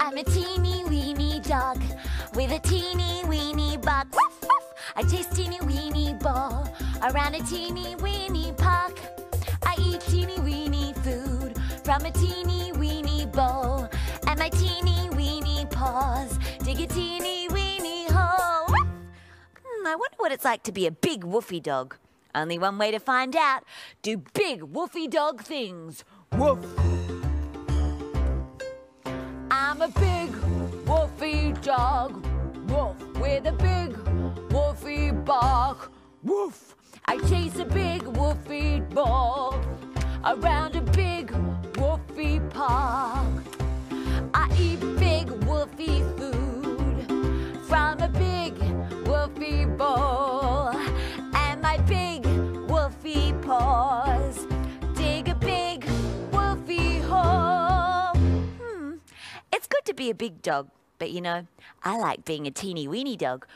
I'm a teeny weeny dog with a teeny weeny bark. I chase teeny weeny ball around a teeny weeny park. I eat teeny weeny food from a teeny weeny bowl, and my teeny weeny paws dig a teeny weeny hole. Hmm, I wonder what it's like to be a big woofy dog. Only one way to find out. Do big woofy dog things. Woof. I'm a big woofy dog. Woof. With a big woofy bark. Woof. I chase a big woofy ball around a big woofy park. Paws dig a big hole. Hmm, it's good to be a big dog, but you know, I like being a teeny weeny dog